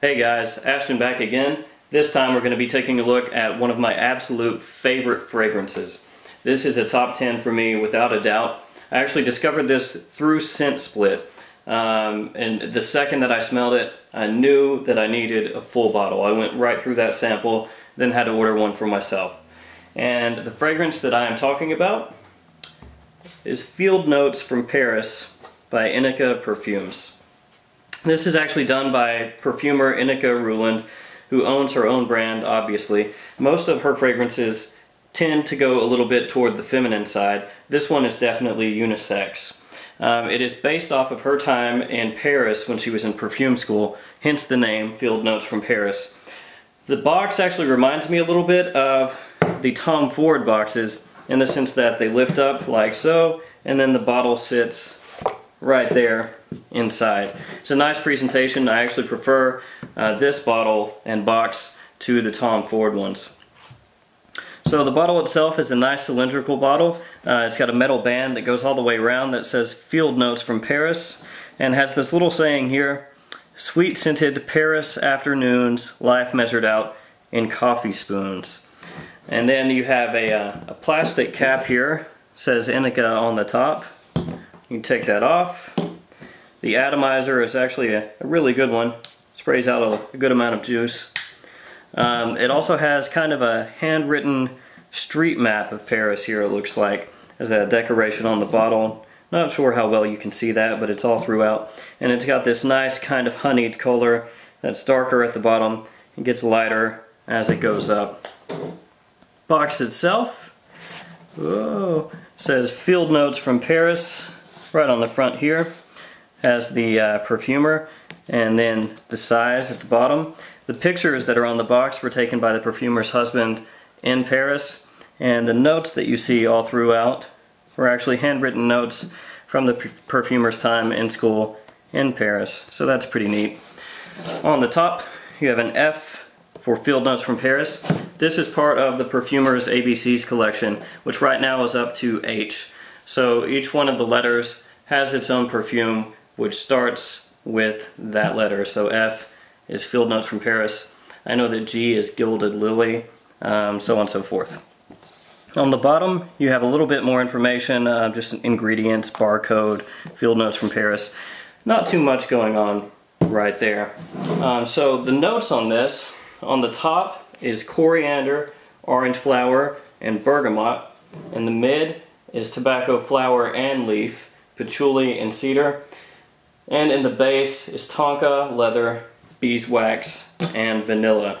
Hey guys, Ashton back again. This time we're going to be taking a look at one of my absolute favorite fragrances. This is a top 10 for me without a doubt. I actually discovered this through Scent Split. Um, and the second that I smelled it, I knew that I needed a full bottle. I went right through that sample, then had to order one for myself. And the fragrance that I am talking about is Field Notes from Paris by Ineke Perfumes. This is actually done by perfumer Ineke Rühland, who owns her own brand, obviously. Most of her fragrances tend to go a little bit toward the feminine side. This one is definitely unisex. Um, it is based off of her time in Paris when she was in perfume school, hence the name Field Notes from Paris. The box actually reminds me a little bit of the Tom Ford boxes in the sense that they lift up like so, and then the bottle sits right there inside. It's a nice presentation. I actually prefer uh, this bottle and box to the Tom Ford ones. So the bottle itself is a nice cylindrical bottle. Uh, it's got a metal band that goes all the way around that says Field Notes from Paris and has this little saying here, sweet scented Paris afternoons, life measured out in coffee spoons. And then you have a, uh, a plastic cap here, says Ineke on the top. You take that off. The atomizer is actually a, a really good one. Sprays out a, a good amount of juice. Um, it also has kind of a handwritten street map of Paris here it looks like. There's a decoration on the bottle. Not sure how well you can see that, but it's all throughout. And it's got this nice kind of honeyed color that's darker at the bottom and gets lighter as it goes up. Box itself, whoa, says Field Notes from Paris right on the front here. Has the uh, perfumer and then the size at the bottom. The pictures that are on the box were taken by the perfumer's husband in Paris and the notes that you see all throughout were actually handwritten notes from the perfumer's time in school in Paris. So that's pretty neat. On the top you have an F for Field Notes from Paris. This is part of the perfumer's ABCs collection which right now is up to H. So each one of the letters has its own perfume which starts with that letter. So F is Field Notes from Paris. I know that G is Gilded Lily, um, so on and so forth. On the bottom, you have a little bit more information, uh, just ingredients, barcode, field notes from Paris. Not too much going on right there. Um, so the notes on this, on the top is coriander, orange flower, and bergamot. In the mid is tobacco flower and leaf patchouli, and cedar. And in the base is tonka, leather, beeswax, and vanilla.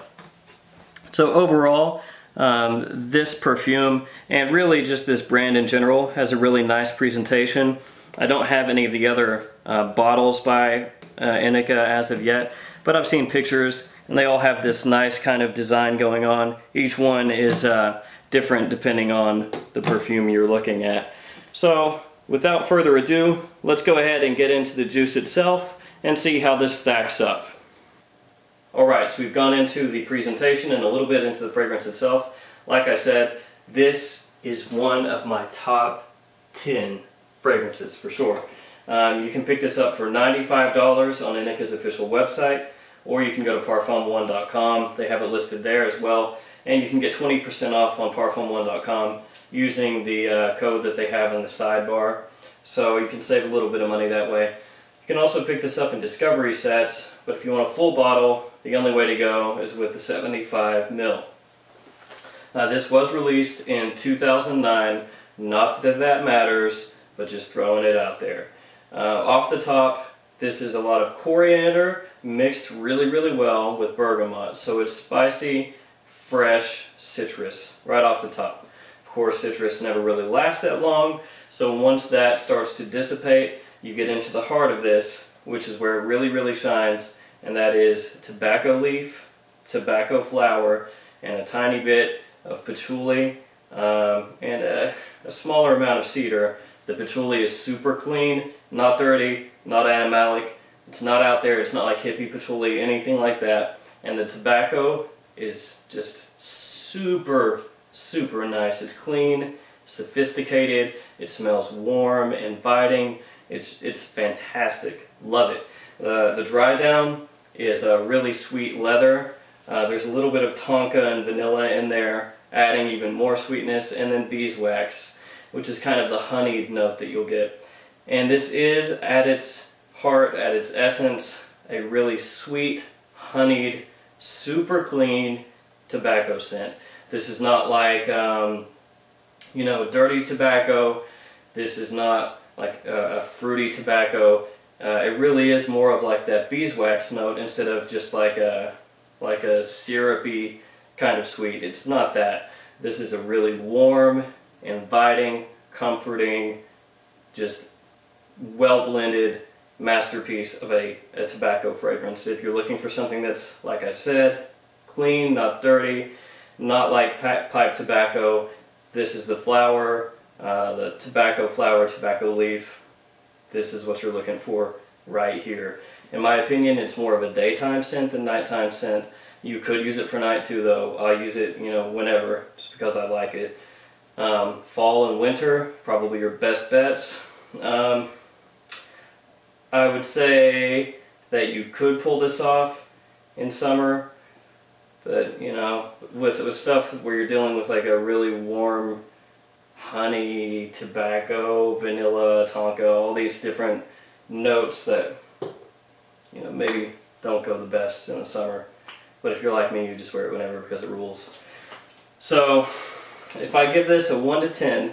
So overall, um, this perfume, and really just this brand in general, has a really nice presentation. I don't have any of the other uh, bottles by uh, Ineke as of yet, but I've seen pictures and they all have this nice kind of design going on. Each one is uh, different depending on the perfume you're looking at. So without further ado, let's go ahead and get into the juice itself and see how this stacks up. Alright, so we've gone into the presentation and a little bit into the fragrance itself. Like I said, this is one of my top 10 fragrances for sure. Um, you can pick this up for $95 on Ineke's official website, or you can go to parfum1.com. They have it listed there as well. And you can get 20% off on parfum1.com using the uh, code that they have in the sidebar. So you can save a little bit of money that way. You can also pick this up in discovery sets, but if you want a full bottle, the only way to go is with the 75 mil. Uh, this was released in 2009, not that that matters, but just throwing it out there. Uh, off the top, this is a lot of coriander mixed really, really well with bergamot. So it's spicy, fresh citrus right off the top. Course, citrus never really lasts that long, so once that starts to dissipate, you get into the heart of this, which is where it really, really shines, and that is tobacco leaf, tobacco flower, and a tiny bit of patchouli, um, and a, a smaller amount of cedar. The patchouli is super clean, not dirty, not animalic. It's not out there, it's not like hippie patchouli, anything like that. And the tobacco is just super super nice. It's clean, sophisticated, it smells warm, inviting. It's, it's fantastic. Love it. Uh, the dry down is a really sweet leather. Uh, there's a little bit of tonka and vanilla in there, adding even more sweetness, and then beeswax, which is kind of the honeyed note that you'll get. And this is, at its heart, at its essence, a really sweet, honeyed, super clean tobacco scent. This is not like, um, you know, dirty tobacco. This is not like a, a fruity tobacco. Uh, it really is more of like that beeswax note instead of just like a like a syrupy kind of sweet. It's not that. This is a really warm, inviting, comforting, just well blended masterpiece of a, a tobacco fragrance. If you're looking for something that's, like I said, clean, not dirty, not like pipe tobacco, this is the flower, uh, the tobacco flower, tobacco leaf. This is what you're looking for right here. In my opinion, it's more of a daytime scent than nighttime scent. You could use it for night too, though. I use it, you know, whenever, just because I like it. Um, fall and winter, probably your best bets. Um, I would say that you could pull this off in summer, but you know, with with stuff where you're dealing with like a really warm honey, tobacco, vanilla, tonka, all these different notes that you know maybe don't go the best in the summer. But if you're like me, you just wear it whenever because it rules. So if I give this a 1 to 10,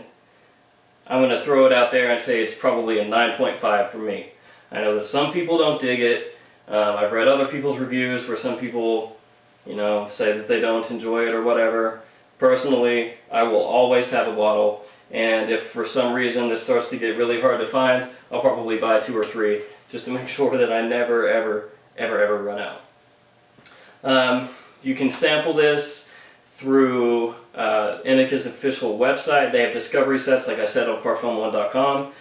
I'm going to throw it out there and say it's probably a 9.5 for me. I know that some people don't dig it. Um, I've read other people's reviews where some people, you know, say that they don't enjoy it or whatever. Personally, I will always have a bottle, and if for some reason this starts to get really hard to find, I'll probably buy two or three just to make sure that I never, ever, ever, ever run out. Um, you can sample this through uh, Ineke's official website. They have discovery sets, like I said, on parfum1.com.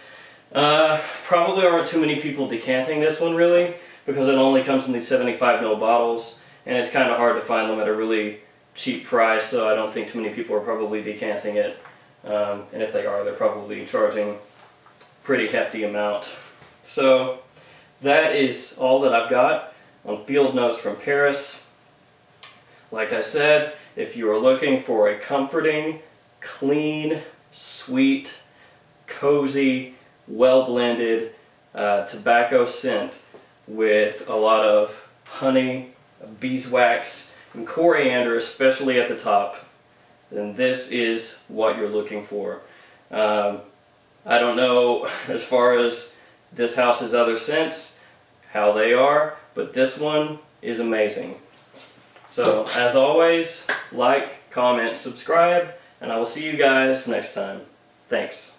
Uh, probably aren't too many people decanting this one, really, because it only comes in these 75 ml bottles, and it's kind of hard to find them at a really cheap price, so I don't think too many people are probably decanting it. Um, and if they are, they're probably charging pretty hefty amount. So that is all that I've got on Field Notes from Paris. Like I said, if you are looking for a comforting, clean, sweet, cozy, well blended uh, tobacco scent with a lot of honey, beeswax, and coriander, especially at the top, then this is what you're looking for. Um, I don't know as far as this house's other scents, how they are, but this one is amazing. So, as always, like, comment, subscribe, and I will see you guys next time. Thanks.